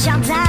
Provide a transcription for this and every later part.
想再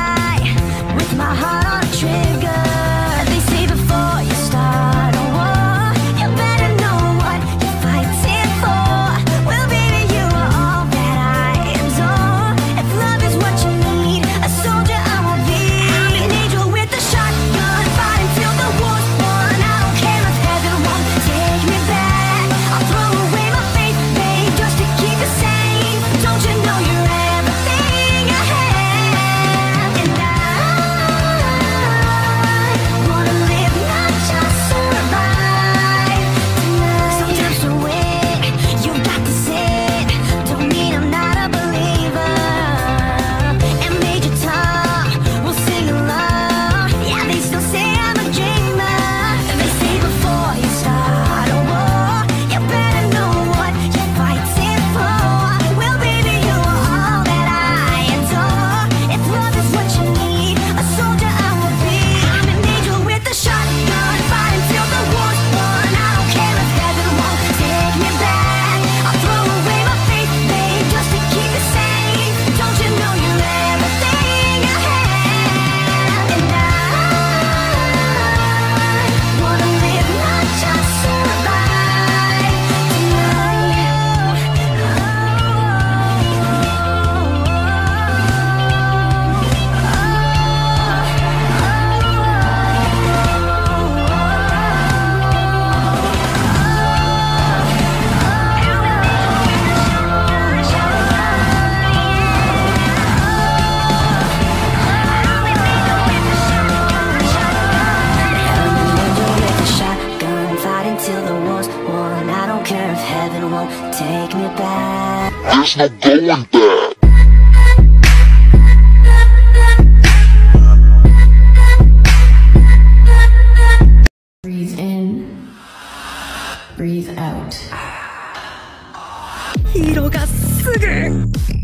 was one I don't care if heaven won't take me back. There's no going back. Breathe in, breathe out. 色がすぐ